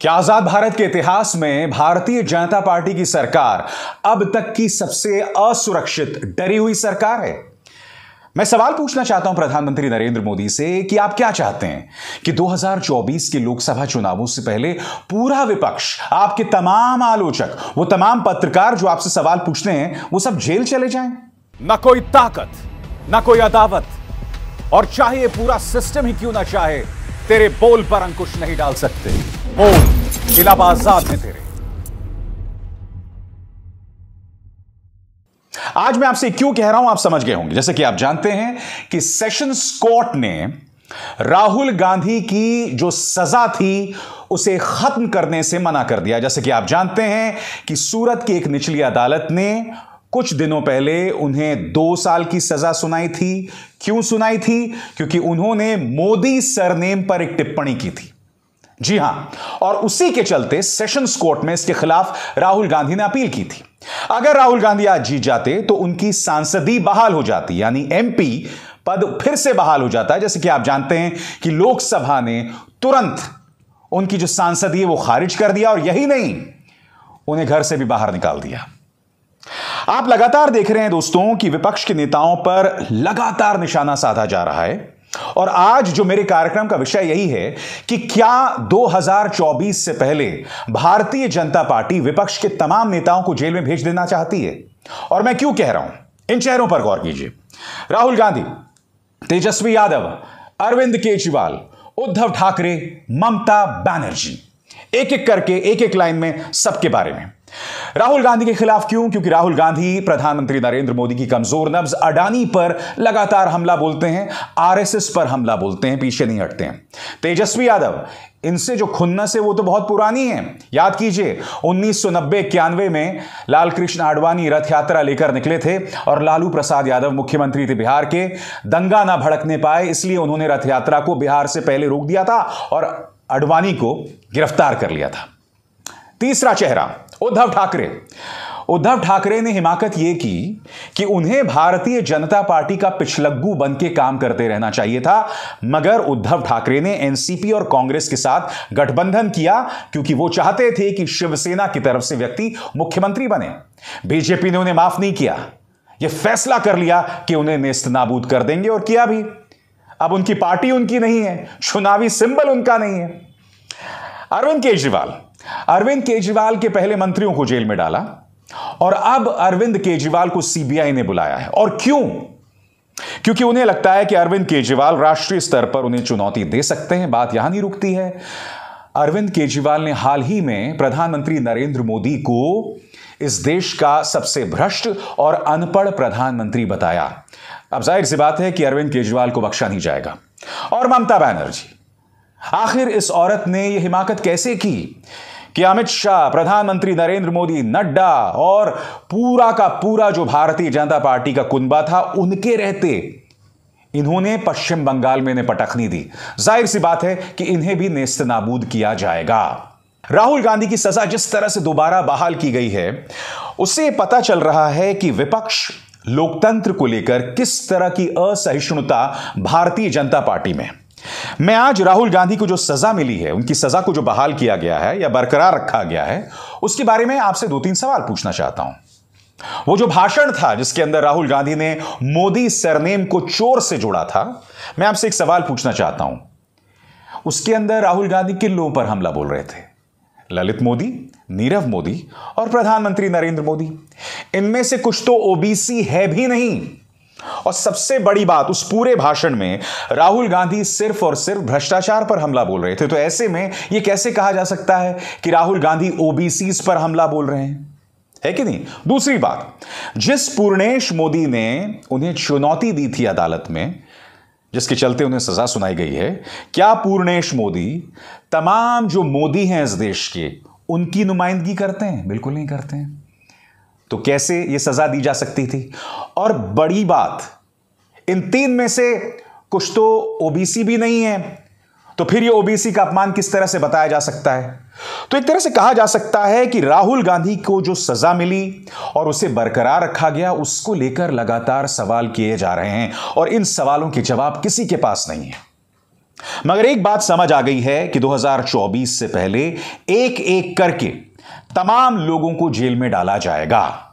क्या आज़ाद भारत के इतिहास में भारतीय जनता पार्टी की सरकार अब तक की सबसे असुरक्षित डरी हुई सरकार है? मैं सवाल पूछना चाहता हूँ प्रधानमंत्री नरेंद्र मोदी से कि आप क्या चाहते हैं कि 2024 के लोकसभा चुनावों से पहले पूरा विपक्ष, आपके तमाम आलोचक, वो तमाम पत्रकार जो आपसे सवाल पूछते हैं, वो सब जेल चले जाएँ? न कोई ताकत, न कोई अदावत, और चाहे पूरा सिस्टम ही क्यों ना चाहे, तेरे बोल पर अंकुश नहीं डाल सकते। बोल खिलाफ आज़ाद है तेरे। आज मैं आपसे क्यों कह रहा हूँ, आप समझ गए होंगे। जैसे कि आप जानते हैं कि सेशंस कोर्ट ने राहुल गांधी की जो सजा थी, उसे खत्म करने से मना कर दिया। जैसे कि आप जानते हैं कि सूरत की एक निचली अदालत ने कुछ दिनों पहले उन्हें दो साल की सजा सुनाई थी। क्यों सुनाई थी? क्योंकि उन्होंने मोदी सरनेम पर एक टिप्पणी की थी। जी हाँ, और उसी के चलते सेशंस कोर्ट में इसके खिलाफ राहुल गांधी ने अपील की थी। अगर राहुल गांधी आज जीत जाते तो उनकी सांसदी बहाल हो जाती, यानी एमपी पद फिर से बहाल हो जाता है। जैसे कि आप जानते हैं कि लोकसभा ने तुरंत उनकी जो सांसदी है, वो खारिज कर दिया और यही नहीं, उन्हें घर से भी बाहर निकाल दिया। आप लगातार देख रहे हैं दोस्तों कि विपक्ष के नेताओं पर लगातार निशाना साधा जा रहा है। और आज जो मेरे कार्यक्रम का विषय यही है कि क्या 2024 से पहले भारतीय जनता पार्टी विपक्ष के तमाम नेताओं को जेल में भेज देना चाहती है? और मैं क्यों कह रहा हूँ? इन चेहरों पर गौर कीजिए। राहुल गांधी, तेजस्वी यादव, अरविंद केजरीवाल, उद्धव ठाकरे, ममता बनर्जी। एक एक करके एक एक लाइन में सबके बारे में। राहुल गांधी के खिलाफ क्यों? क्योंकि राहुल गांधी प्रधानमंत्री नरेंद्र मोदी की कमज़ोर नब्ज अडानी पर लगातार हमला बोलते हैं, आरएसएस पर हमला बोलते हैं, पीछे नहीं हटते हैं। तेजस्वी यादव, इनसे जो खुन्नस है वो तो बहुत पुरानी है। याद कीजिए, उन्नीस सौ में लाल कृष्ण आडवाणी रथ यात्रा लेकर निकले थे और लालू प्रसाद यादव मुख्यमंत्री थे बिहार के। दंगा ना भड़कने पाए, इसलिए उन्होंने रथ यात्रा को बिहार से पहले रोक दिया था और अडवाणी को गिरफ़्तार कर लिया था। तीसरा चेहरा, उद्धव ठाकरे। उद्धव ठाकरे ने हिमाकत यह की कि उन्हें भारतीय जनता पार्टी का पिछलग्गू बन के काम करते रहना चाहिए था, मगर उद्धव ठाकरे ने एनसीपी और कांग्रेस के साथ गठबंधन किया, क्योंकि वो चाहते थे कि शिवसेना की तरफ़ से व्यक्ति मुख्यमंत्री बने। बीजेपी ने उन्हें माफ़ नहीं किया। यह फैसला कर लिया कि उन्हें नेस्त नाबूद कर देंगे और किया भी। अब उनकी पार्टी उनकी नहीं है, चुनावी सिंबल उनका नहीं है। अरविंद केजरीवाल अरविंद केजरीवाल के पहले मंत्रियों को जेल में डाला और अब अरविंद केजरीवाल को सीबीआई ने बुलाया है। और क्यों? क्योंकि उन्हें लगता है कि अरविंद केजरीवाल राष्ट्रीय स्तर पर उन्हें चुनौती दे सकते हैं। बात यहाँ नहीं रुकती है। अरविंद केजरीवाल ने हाल ही में प्रधानमंत्री नरेंद्र मोदी को इस देश का सबसे भ्रष्ट और अनपढ़ प्रधानमंत्री बताया। अब ज़ाहिर सी बात है कि अरविंद केजरीवाल को बख्शा नहीं जाएगा। और ममता बनर्जी, आखिर इस औरत ने यह हिमाकत कैसे की? कि अमित शाह, प्रधानमंत्री नरेंद्र मोदी, नड्डा और पूरा का पूरा जो भारतीय जनता पार्टी का कुंबा था, उनके रहते। इन्होंने पश्चिम बंगाल में इन्हें पटखनी दी। ज़ाहिर सी बात है कि इन्हें भी नेस्त नाबूद किया जाएगा। राहुल गांधी की सजा जिस तरह से दोबारा बहाल की गई है, उससे पता चल रहा है कि विपक्ष लोकतंत्र को लेकर किस तरह की असहिष्णुता भारतीय जनता पार्टी में। मैं आज राहुल गांधी को जो सजा मिली है, उनकी सजा को जो बहाल किया गया है या बरकरार रखा गया है, उसके बारे में आपसे दो तीन सवाल पूछना चाहता हूँ। वो जो भाषण था, जिसके अंदर राहुल गांधी ने मोदी सरनेम को चोर से जोड़ा था, मैं आपसे एक सवाल पूछना चाहता हूँ। उसके अंदर राहुल गांधी किन लोगों पर हमला बोल रहे थे। ललित मोदी, नीरव मोदी और प्रधानमंत्री नरेंद्र मोदी। इनमें से कुछ तो ओबीसी है भी नहीं और सबसे बड़ी बात, उस पूरे भाषण में राहुल गांधी सिर्फ़ और सिर्फ़ भ्रष्टाचार पर हमला बोल रहे थे। तो ऐसे में यह कैसे कहा जा सकता है कि राहुल गांधी ओबीसी पर हमला बोल रहे हैं? है कि नहीं? दूसरी बात, जिस पूर्णेश मोदी ने उन्हें चुनौती दी थी अदालत में, जिसके चलते उन्हें सजा सुनाई गई है, क्या पूर्णेश मोदी तमाम जो मोदी हैं इस देश के, उनकी नुमाइंदगी करते हैं? बिल्कुल नहीं करते हैं। तो कैसे यह सजा दी जा सकती थी? और बड़ी बात, इन तीन में से कुछ तो ओबीसी भी नहीं है। तो फिर ये ओबीसी का अपमान किस तरह से बताया जा सकता है? तो एक तरह से कहा जा सकता है कि राहुल गांधी को जो सजा मिली और उसे बरकरार रखा गया, उसको लेकर लगातार सवाल किए जा रहे हैं और इन सवालों के जवाब किसी के पास नहीं है। मगर एक बात समझ आ गई है कि 2024 से पहले एक एक करके तमाम लोगों को जेल में डाला जाएगा।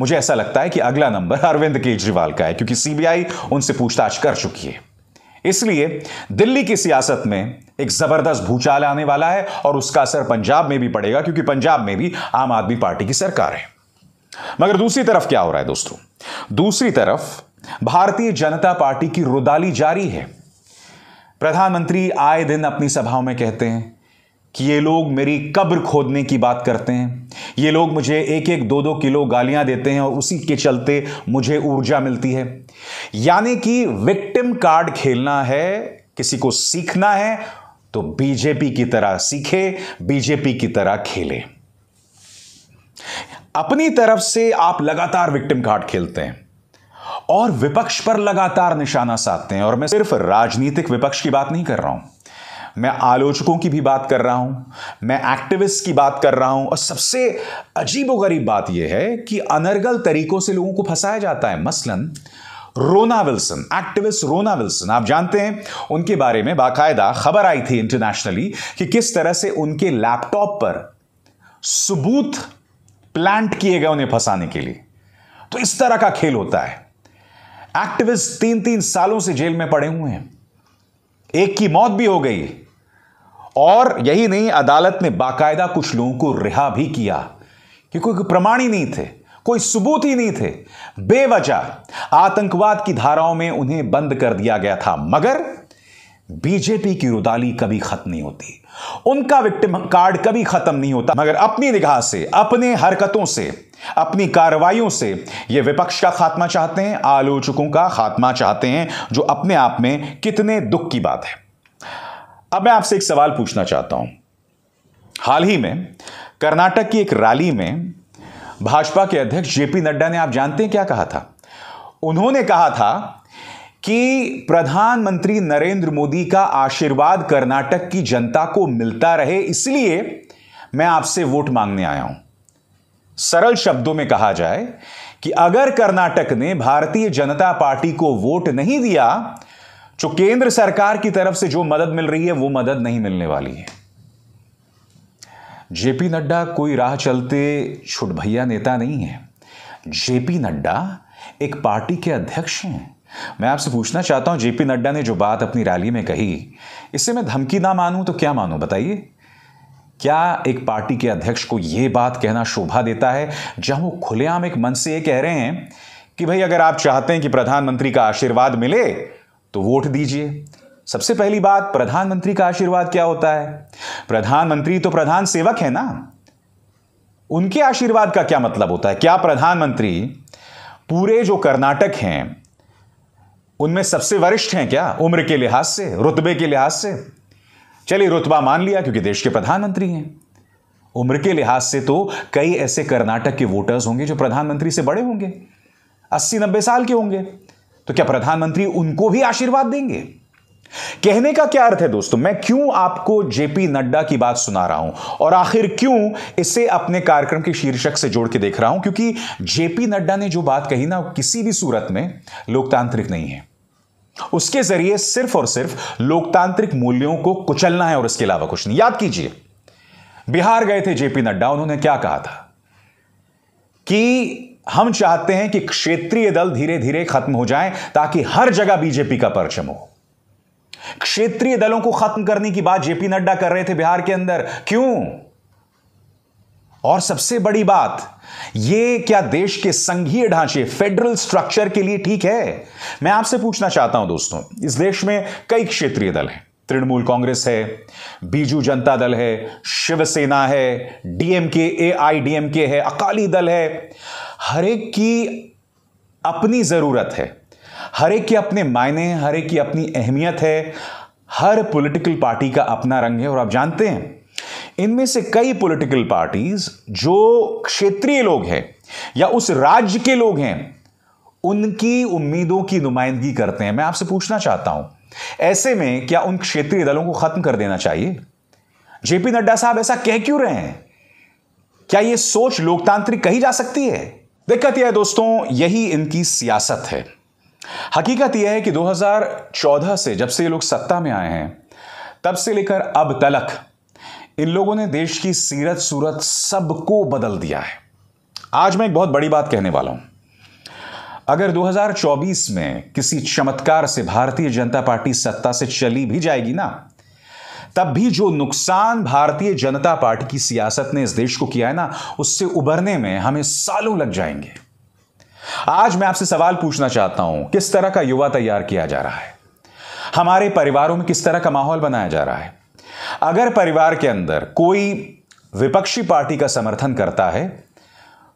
मुझे ऐसा लगता है कि अगला नंबर अरविंद केजरीवाल का है, क्योंकि सीबीआई उनसे पूछताछ कर चुकी है। इसलिए दिल्ली की सियासत में एक ज़बरदस्त भूचाल आने वाला है और उसका असर पंजाब में भी पड़ेगा, क्योंकि पंजाब में भी आम आदमी पार्टी की सरकार है। मगर दूसरी तरफ़ क्या हो रहा है दोस्तों? दूसरी तरफ़ भारतीय जनता पार्टी की रुदाली जारी है। प्रधानमंत्री आए दिन अपनी सभाओं में कहते हैं कि ये लोग मेरी कब्र खोदने की बात करते हैं। ये लोग मुझे एक एक दो दो किलो गालियाँ देते हैं और उसी के चलते मुझे ऊर्जा मिलती है। यानी कि विक्टिम कार्ड खेलना है, किसी को सीखना है तो बीजेपी की तरह सीखे, बीजेपी की तरह खेले। अपनी तरफ़ से आप लगातार विक्टिम कार्ड खेलते हैं और विपक्ष पर लगातार निशाना साधते हैं। और मैं सिर्फ़ राजनीतिक विपक्ष की बात नहीं कर रहा हूँ। मैं आलोचकों की भी बात कर रहा हूँ, मैं एक्टिविस्ट की बात कर रहा हूँ, और सबसे अजीब गरीब बात यह है कि अनर्गल तरीकों से लोगों को फंसाया जाता है। मसलन, रोना विल्सन एक्टिविस्ट रोना विल्सन, आप जानते हैं, उनके बारे में बाकायदा खबर आई थी इंटरनेशनली कि किस तरह से उनके लैपटॉप पर सबूत प्लांट किए गए उन्हें फंसाने के लिए। तो इस तरह का खेल होता है। एक्टिविस्ट तीन तीन सालों से जेल में पड़े हुए हैं। एक की मौत भी हो गई। और यही नहीं, अदालत ने बाकायदा कुछ लोगों को रिहा भी किया क्योंकि प्रमाण ही नहीं थे, कोई सबूत ही नहीं थे। बेवजह आतंकवाद की धाराओं में उन्हें बंद कर दिया गया था, मगर बीजेपी की रुदाली कभी खत्म नहीं होती, उनका विक्टिम कार्ड कभी खत्म नहीं होता, मगर अपनी निगाह से, अपने हरकतों से, अपनी कार्रवाइयों से ये विपक्ष का खात्मा चाहते हैं, आलोचकों का खात्मा चाहते हैं, जो अपने आप में कितने दुख की बात है। अब मैं आपसे एक सवाल पूछना चाहता हूँ। हाल ही में कर्नाटक की एक रैली में भाजपा के अध्यक्ष जेपी नड्डा ने, आप जानते हैं क्या कहा था? उन्होंने कहा था कि प्रधानमंत्री नरेंद्र मोदी का आशीर्वाद कर्नाटक की जनता को मिलता रहे, इसलिए मैं आपसे वोट मांगने आया हूँ। सरल शब्दों में कहा जाए कि अगर कर्नाटक ने भारतीय जनता पार्टी को वोट नहीं दिया जो केंद्र सरकार की तरफ़ से जो मदद मिल रही है, वो मदद नहीं मिलने वाली है। जेपी नड्डा कोई राह चलते छुट भैया नेता नहीं है। जेपी नड्डा एक पार्टी के अध्यक्ष हैं। मैं आपसे पूछना चाहता हूँ, जेपी नड्डा ने जो बात अपनी रैली में कही, इससे मैं धमकी ना मानूं तो क्या मानूं, बताइए। क्या एक पार्टी के अध्यक्ष को यह बात कहना शोभा देता है? जहाँ वो खुलेआम एक मन से ये कह रहे हैं कि भाई अगर आप चाहते हैं कि प्रधानमंत्री का आशीर्वाद मिले तो वोट दीजिए। सबसे पहली बात, प्रधानमंत्री का आशीर्वाद क्या होता है? प्रधानमंत्री तो प्रधान सेवक है ना? उनके आशीर्वाद का क्या मतलब होता है? क्या प्रधानमंत्री पूरे जो कर्नाटक हैं, उनमें सबसे वरिष्ठ हैं क्या? उम्र के लिहाज से, रुतबे के लिहाज से? चलिए रुतबा मान लिया, क्योंकि देश के प्रधानमंत्री हैं। उम्र के लिहाज से तो कई ऐसे कर्नाटक के वोटर्स होंगे जो प्रधानमंत्री से बड़े होंगे। अस्सी नब्बे साल के होंगे। तो क्या प्रधानमंत्री उनको भी आशीर्वाद देंगे? कहने का क्या अर्थ है दोस्तों? मैं क्यों आपको जेपी नड्डा की बात सुना रहा हूँ? और आखिर क्यों इसे अपने कार्यक्रम के शीर्षक से जोड़ के देख रहा हूँ? क्योंकि जेपी नड्डा ने जो बात कही ना किसी भी सूरत में लोकतांत्रिक नहीं है। उसके ज़रिए सिर्फ़ और सिर्फ़ लोकतांत्रिक मूल्यों को कुचलना है और इसके अलावा कुछ नहीं। याद कीजिए, बिहार गए थे जेपी नड्डा, उन्होंने क्या कहा था? कि हम चाहते हैं कि क्षेत्रीय दल धीरे धीरे खत्म हो जाएँ ताकि हर जगह बीजेपी का परचम हो। क्षेत्रीय दलों को खत्म करने की बात जेपी नड्डा कर रहे थे बिहार के अंदर। क्यों? और सबसे बड़ी बात यह क्या देश के संघीय ढांचे फेडरल स्ट्रक्चर के लिए ठीक है? मैं आपसे पूछना चाहता हूँ दोस्तों, इस देश में कई क्षेत्रीय दल हैं। तृणमूल कांग्रेस है, बीजू जनता दल है, शिवसेना है, डीएमके, ए आई डीएमके है, अकाली दल है। हर एक की अपनी ज़रूरत है। हर एक के अपने मायने हर एक की अपनी अहमियत है। हर पॉलिटिकल पार्टी का अपना रंग है और आप जानते हैं, इनमें से कई पॉलिटिकल पार्टीज़ जो क्षेत्रीय लोग हैं या उस राज्य के लोग हैं, उनकी उम्मीदों की नुमाइंदगी करते हैं। मैं आपसे पूछना चाहता हूँ, ऐसे में क्या उन क्षेत्रीय दलों को खत्म कर देना चाहिए? जेपी नड्डा साहब ऐसा कह क्यों रहे हैं? क्या यह सोच लोकतांत्रिक कही जा सकती है? दिक्कत यह है दोस्तों, यही इनकी सियासत है। हकीकत यह है कि 2014 से जब से ये लोग सत्ता में आए हैं, तब से लेकर अब तलक, इन लोगों ने देश की सीरत सूरत सबको बदल दिया है। आज मैं एक बहुत बड़ी बात कहने वाला हूँ। अगर 2024 में किसी चमत्कार से भारतीय जनता पार्टी सत्ता से चली भी जाएगी ना तब भी जो नुकसान भारतीय जनता पार्टी की सियासत ने इस देश को किया है ना, उससे उबरने में हमें सालों लग जाएँगे। आज मैं आपसे सवाल पूछना चाहता हूँ, किस तरह का युवा तैयार किया जा रहा है? हमारे परिवारों में किस तरह का माहौल बनाया जा रहा है? अगर परिवार के अंदर कोई विपक्षी पार्टी का समर्थन करता है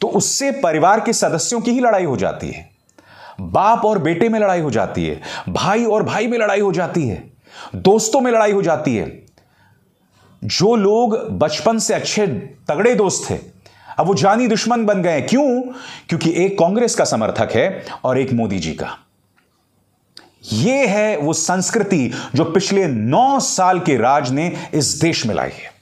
तो उससे परिवार के सदस्यों की ही लड़ाई हो जाती है। बाप और बेटे में लड़ाई हो जाती है, भाई और भाई में लड़ाई हो जाती है, दोस्तों में लड़ाई हो जाती है। जो लोग बचपन से अच्छे तगड़े दोस्त थे, अब वो जानी दुश्मन बन गए। क्यों? क्योंकि एक कांग्रेस का समर्थक है और एक मोदी जी का। यह है वो संस्कृति जो पिछले नौ साल के राज ने इस देश में लाई है।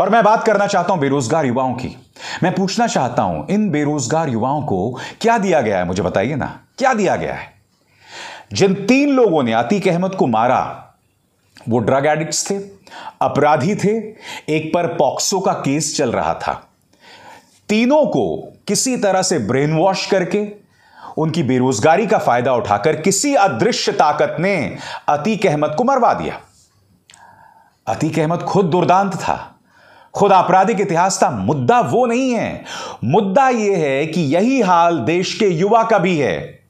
और मैं बात करना चाहता हूँ बेरोजगार युवाओं की। मैं पूछना चाहता हूँ, इन बेरोजगार युवाओं को क्या दिया गया है? मुझे बताइए ना, क्या दिया गया है? जिन तीन लोगों ने अतीक अहमद को मारा वो ड्रग एडिक्ट्स थे, अपराधी थे, एक पर पॉक्सो का केस चल रहा था। तीनों को किसी तरह से ब्रेन वॉश करके, उनकी बेरोजगारी का फ़ायदा उठाकर किसी अदृश्य ताकत ने अतीक अहमद को मरवा दिया। अतीक अहमद खुद दुर्दांत था, खुद आपराधिक इतिहास था, मुद्दा वो नहीं है। मुद्दा यह है कि यही हाल देश के युवा का भी है।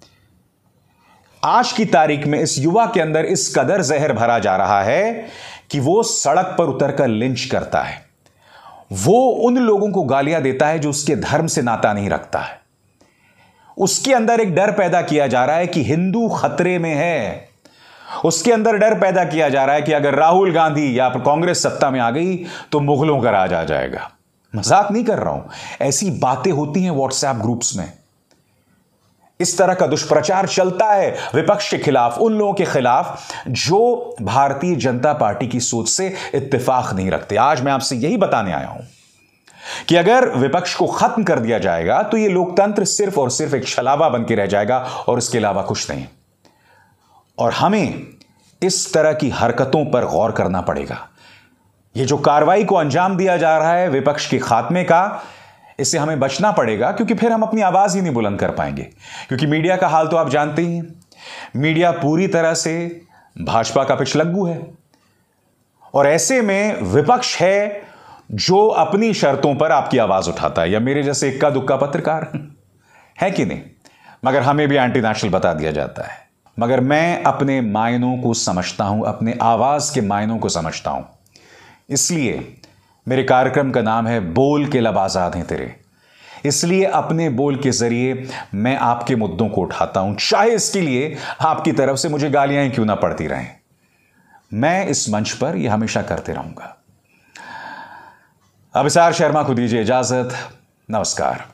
आज की तारीख में इस युवा के अंदर इस कदर जहर भरा जा रहा है कि वो सड़क पर उतरकर लिंच करता है। वो उन लोगों को गालियाँ देता है जो उसके धर्म से नाता नहीं रखता है। उसके अंदर एक डर पैदा किया जा रहा है कि हिंदू खतरे में है। उसके अंदर डर पैदा किया जा रहा है कि अगर राहुल गांधी या कांग्रेस सत्ता में आ गई तो मुगलों का राज आ जाएगा। मज़ाक नहीं कर रहा हूँ। ऐसी बातें होती हैं व्हाट्सएप ग्रुप्स में। इस तरह का दुष्प्रचार चलता है विपक्ष के खिलाफ, उन लोगों के खिलाफ, जो भारतीय जनता पार्टी की सोच से इत्तेफाक नहीं रखते। आज मैं आपसे यही बताने आया हूँ कि अगर विपक्ष को खत्म कर दिया जाएगा तो यह लोकतंत्र सिर्फ़ और सिर्फ़ एक छलावा बन के रह जाएगा और इसके अलावा कुछ नहीं। और हमें इस तरह की हरकतों पर गौर करना पड़ेगा। यह जो कार्रवाई को अंजाम दिया जा रहा है विपक्ष के खात्मे का इससे हमें बचना पड़ेगा, क्योंकि फिर हम अपनी आवाज़ ही नहीं बुलंद कर पाएँगे। क्योंकि मीडिया का हाल तो आप जानते ही हैं। मीडिया पूरी तरह से भाजपा का पिछलग्गू है। और ऐसे में विपक्ष है जो अपनी शर्तों पर आपकी आवाज़ उठाता है, या मेरे जैसे इक्का दुक्का पत्रकार है कि नहीं? मगर हमें भी एंटी नेशनल बता दिया जाता है। मगर मैं अपने मायनों को समझता हूँ, अपने आवाज़ के मायनों को समझता हूँ। इसलिए मेरे कार्यक्रम का नाम है बोल के लब आज़ाद हैं तेरे। इसलिए अपने बोल के ज़रिए मैं आपके मुद्दों को उठाता हूँ। चाहे इसके लिए आपकी तरफ़ से मुझे गालियाँ क्यों ना पड़ती रहें। मैं इस मंच पर यह हमेशा करते रहूँगा। अभिसार शर्मा को दीजिए इजाज़त। नमस्कार।